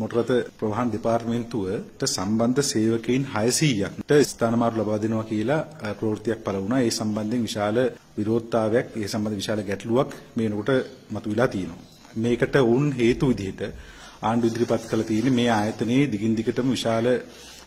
මොටරත ප්‍රවාහන දෙපාර්තමේන්තුවට සම්බන්ධ සේවකයින් 600ක්ට ස්ථානමාරු ලබා දෙනවා කියලා අ, ප්‍රවෘත්තියක් පළ වුණා. ඒ සම්බන්ධයෙන් විශාල විරෝධතාවයක්, ඒ සම්බන්ධ විශාල ගැටලුවක් මේ වෙනකොට මතුවලා තියෙනවා. මේකට වුන් හේතු විදිහට ආණ්ඩුව ඉදිරිපත් කළ තියෙන්නේ මේ ආයතනයේ දිගින් දිගටම විශාල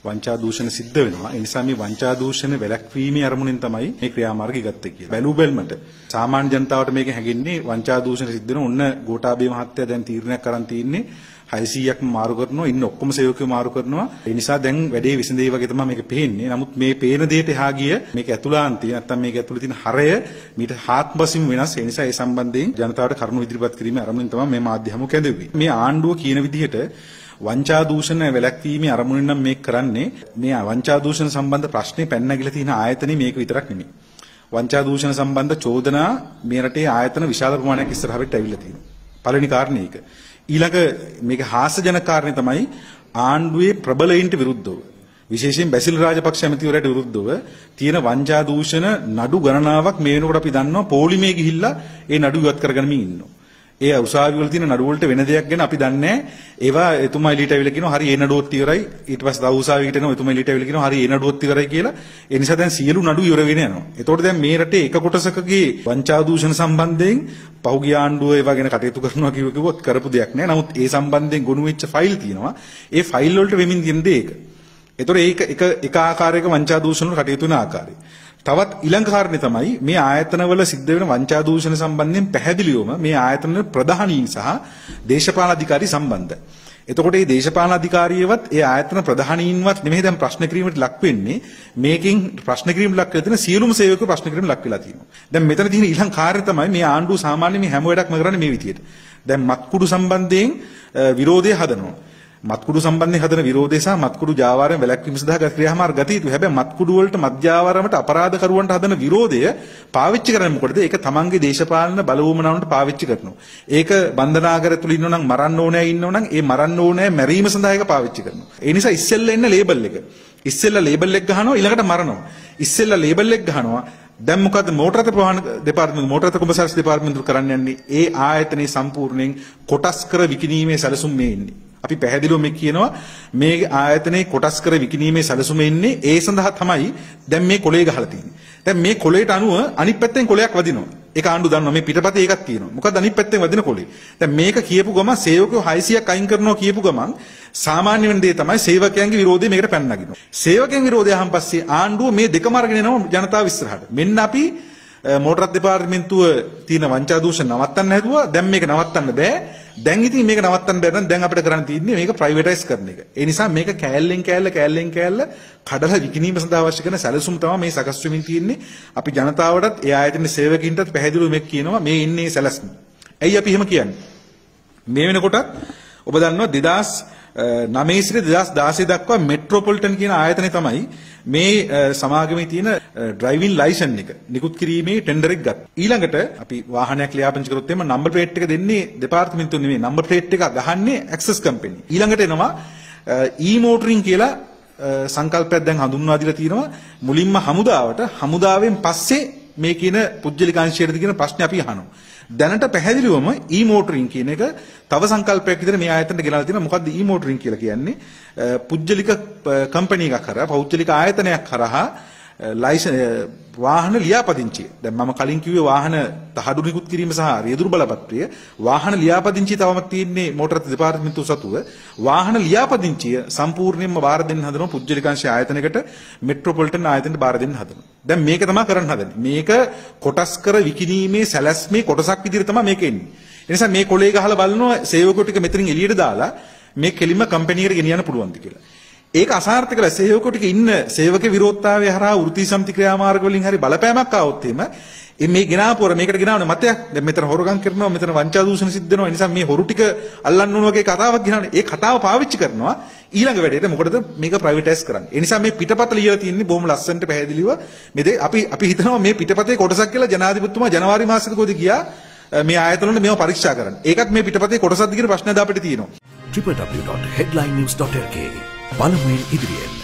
වංචා දූෂණ සිද්ධ වෙනවා. ඒ නිසා මේ වංචා දූෂණ වැළැක්වීමේ අරමුණෙන් තමයි මේ ක්‍රියාමාර්ගය ගත්තේ කියලා. බැලු බැලමට සාමාන්‍ය ජනතාවට මේක හැගෙන්නේ වංචා දූෂණ සිද්ධ වෙන ඔන්න ගෝඨාභය මහත්තයා දැන් තීරණයක් අරන් තියෙන්නේ 600ක්ම මාරු කරනවා. ඉන්න ඔක්කොම සේවකයෝ මාරු කරනවා. ඒ නිසා දැන් වැඩේ විසඳේ වගේ තමයි මේක පේන්නේ. නමුත් මේ පේන දෙයට එහා ගිය මේක ඇතුළාන්තය නැත්තම් මේක ඇතුළේ තියෙන හරය මීට හාත්පසින් වෙනස්. ඒ නිසා ඒ සම්බන්ධයෙන් ජනතාවට කරුණු ඉදිරිපත් කිරීමේ අරමුණින් තමයි මේ මාධ්‍ය හමු කැඳවුවේ. මේ ආණ්ඩුව කියන විදිහට වංචා දූෂණ වැළැක්වීමේ අරමුණින් නම් මේක කරන්නේ මේ වංචා දූෂණ සම්බන්ධ ප්‍රශ්නේ පැන නැගිලා තියෙන ආයතනේ මේක විතරක් නෙමෙයි. වංචා දූෂණ සම්බන්ධ චෝදනා මේ රටේ ආයතන විශාල ප්‍රමාණයක් ඉස්සරහට ඇවිල්ලා තියෙනවා. පළවෙනි කාරණේ ඒක. ඊළඟ මේක හාස්‍යජනක කාරණේ තමයි ආණ්ඩුවේ ප්‍රබලයින්ට විරුද්ධව. විශේෂයෙන් බැසිල් රාජපක්ෂ ඇමතිවරයාට විරුද්ධව තියෙන වංචා දූෂණ නඩු ගණනාවක් මේ වෙනකොට අපි දන්නවා පොලිමේ ගිහිල්ලා ඒ නඩු ඉවත් කරගනිමින් ඉන්නවා. ඒ උසාවි වල තියෙන නඩු වලට වෙන දෙයක් ගැන අපි දන්නේ ඒවා එතුමා එලීට ඇවිල්ලා කියනවා හරි ඒ නඩුවත් ඉවරයි ඊට පස්සේ තව උසාවියකට එනවා එතුමා එලීට ඇවිල්ලා කියනවා හරි ඒ නඩුවත් ඉවරයි කියලා ඒ නිසා දැන් සියලු නඩු ඉවර වෙන යනවා. ඒතකොට දැන් මේ රටේ එක කොටසකගේ වංචා දූෂණ සම්බන්ධයෙන් පහුගිය ආණ්ඩුව ඒවා ගැන කටයුතු කරනවා කිව්ව කිව්වොත් කරපු දෙයක් නෑ. නමුත් ඒ සම්බන්ධයෙන් ගොනු වෙච්ච ෆයිල් තියෙනවා. ඒ ෆයිල් වලට වෙමින් තියෙන දේ ඒක. ඒතකොට ඒක එක එක ආකාරයක වංචා දූෂණ වල කටයුතු වෙන ආකාරය. තවත් ඊළඟ කාරණේ තමයි මේ ආයතනවල සිද්ධ වෙන වංචා දූෂණ සම්බන්ධයෙන් පැහැදිලිවම මේ ආයතන ප්‍රධානීන් සහ දේශපාලන අධිකාරී සම්බන්ධ. එතකොට මේ දේශපාලන අධිකාරියවත් ඒ ආයතන ප්‍රධානීන්වත් නෙමෙයි දැන් ප්‍රශ්න කිරීමට ලක් වෙන්නේ මේකෙන් ප්‍රශ්න කිරීමට ලක් වෙලා තියෙන සියලුම සේවකයෝ ප්‍රශ්න කිරීමට ලක් වෙලා තියෙනවා. දැන් මෙතන තියෙන ඊළඟ කාර්යය තමයි මේ ආණ්ඩුව සාමාන්‍යයෙන් මේ හැම වැඩක්ම කරන්නේ මේ විදියට. දැන් මත්කුඩු සම්බන්ධයෙන් අ, විරෝධය හදනවා. මත්කුඩු සම්බන්ධයෙන් හදන විරෝධය සහ මත්කුඩු ජාවාරයෙන් වැළැක්වීම සඳහා ගත ක්‍රියාමාර්ග ගත යුතුයි. හැබැයි මත්කුඩු වලට මත්ජාවාරමට අපරාධ කරුවන්ට හදන විරෝධය පාවිච්චි කරන්නේ මොකටද? ඒක තමන්ගේ දේශපාලන බලවුමනාවන්ට පාවිච්චි කරනවා. ඒක බන්ධනාගාර තුල ඉන්නෝ නම් මරන්න ඕනෑ ඉන්නෝ නම් ඒ මරන්න ඕනෑ මැරීම සඳහා ඒක පාවිච්චි කරනවා. ඒ නිසා ඉස්සෙල්ලා එන්න ලේබල් එක. ඉස්සෙල්ලා ලේබල් එක ගහනවා ඊළඟට මරනවා. ඉස්සෙල්ලා ලේබල් එක ගහනවා දැන් මොකද්ද මෝටර රථ ප්‍රවාහන දෙපාර්තමේන්තුව මෝටර රථ කොමසාරිස් දෙපාර්තමේන්තුව කරන්න යන්නේ ඒ ආයතනයේ සම්පූර්ණයෙන් කොටස් කර විකිණීමේ සැලසුම් මේ ඉන්නේ. අපි පැහැදිලිව මේ කියනවා මේ ආයතනයේ කොටස් කර විකිණීමේ සැලසුම ඉන්නේ ඒ සඳහා තමයි දැන් මේ කොලේ ගහලා තියෙන්නේ. දැන් මේ කොලේට අනුව අනිත් පැත්තෙන් කොලයක් වදිනවා. ඒක ආණ්ඩු දන්නවා මේ පිටපතේ ඒකක් තියෙනවා. මොකද අනිත් පැත්තෙන් වදින කොලේ. දැන් මේක කියපු ගමන් සේවකයෝ 600ක් අයින් කරනවා කියපු ගමන් සාමාන්‍ය වෙන දේ තමයි සේවකයන්ගේ විරෝධය මේකට පැන නගිනවා. සේවකයන් විරෝධය අහන් පස්සේ ආණ්ඩුව මේ දෙකම අරගෙන එනවා ජනතාව ඉස්සරහට. මෙන්න අපි අ, මෝටර් දෙපාර්තමේන්තුව තියෙන වංචා දූෂණ නවත්තන්න හැදුවා. දැන් මේක නවත්තන්න බෑ. දැන් ඉතින් මේක නවත්තන්න බැරි නම් දැන් අපිට කරන්න තියෙන්නේ මේක ප්‍රයිවටයිස් කරන එක. ඒ නිසා මේක කෑල්ලෙන් කෑල්ල කෑල්ලෙන් කෑල්ල කඩලා විකිණීම සඳහා අවශ්‍ය කරන සැලසුම් තමයි මේ සකස් වෙමින් තියෙන්නේ. අපි ජනතාවටත් ඒ ආයතනයේ සේවකින්ටත් පැහැදිලිව මේක කියනවා මේ ඉන්නේ සැලැස්ම. ඇයි අපි එහෙම කියන්නේ? මේ වෙනකොටත් ඔබ දන්නවා 2009 සිට 2016 දක්වා මෙට්‍රොපොලිටන් කියන ආයතනය තමයි මේ අ, සමාගමේ තියෙන ඩ්‍රයිවිං ලයිසන් එක නිකුත් කිරීමේ ටෙන්ඩර් එක ගත්තා. ඊළඟට අපි වාහනයක් ලියාපදිංචි කරොත් එimhe නම්බර් ප්ලේට් එක දෙන්නේ දෙපාර්තමේන්තුව නෙමෙයි නම්බර් ප්ලේට් එක ගහන්නේ ඇක්සස් කම්පැනි. ඊළඟට එනවා ඊ මෝටරින් කියලා අ, සංකල්පයක් දැන් හඳුන්වා දීලා තියෙනවා මුලින්ම හමුදාවට හමුදාවෙන් පස්සේ මේ කියන පුජ්‍යලිකාංශයේද කියන ප්‍රශ්නේ අපි අහනවා. දැනට පැහැදිලිවම ඊ මෝටරින් කියන එක තව සංකල්පයක් විදිහට මේ ආයතනට ගෙනල්ලා තියෙනවා. මොකද්ද ඊ මෝටරින් කියලා කියන්නේ? අ, පුජ්‍යලික කම්පැනි එකක් කරා, පෞද්ගලික ආයතනයක් කරා ලයිසන් වාහන ලියාපදිංචිය. දැන් මම කලින් කිව්වේ වාහන තහඩු නිකුත් කිරීම සහ රියදුරු බලපත්‍රය. වාහන ලියාපදිංචිය තවමත් තියෙන්නේ මෝටර දෙපාර්තමේන්තුව සතුව. වාහන ලියාපදිංචිය සම්පූර්ණයෙන්ම බාර දෙන්න හදනවා පුජ්‍යලිකාංශ ආයතනයකට මෙට්‍රොපොලිටන් ආයතනයට බාර දෙන්න හදනවා. දැන් මේක තමයි කරන්න හදන්නේ. මේක කොටස් කර විකිණීමේ සැලැස්මේ කොටසක් විදිහට තමයි මේක එන්නේ. ඒ නිසා මේ කොලේ ගහලා බලනවා සේවකයෝ ටික මෙතනින් එළියට දාලා මේ කෙලින්ම කම්පැනි එකට ගෙනියන්න පුළුවන්ද කියලා. ඒක අසාර්ථක වෙලා සේවකයෝ ටික ඉන්න සේවක විරෝධතාවය හරහා වෘත්ති සමිති ක්‍රියාමාර්ග වලින් හරි බලපෑමක් ආවොත් එහෙම ඒ මේ ගෙනාපුවර මේකට ගෙනාවනේ මතයක්? දැන් මෙතන හොරගම් කරනවා මෙතන වංචා දූෂණ සිද්ධ වෙනවා. ඒ නිසා මේ හොරු ටික අල්ලන්න ඕන වගේ කතාවක් ගෙනාවනේ. ඒ කතාව පාවිච්චි කරනවා ඊළඟ වැඩේට. මොකටද මේක ප්‍රයිවටයිස් කරන්නේ? ඒ නිසා මේ පිටපත ලියලා තියෙන්නේ බොහොම ලස්සනට පැහැදිලිව. මේ දේ අපි අපි හිතනවා මේ පිටපතේ කොටසක් කියලා ජනාධිපතිතුමා ජනවාරි මාසෙක කොහෙද ගියා? මේ ආයතන වල මේව පරීක්ෂා කරන්න. ඒකත් මේ පිටපතේ කොටසක් දිගට ප්‍රශ්න අද අපිට තියෙනවා. www.headlinenews.lk පළමුවෙන් ඉදිරියෙන්.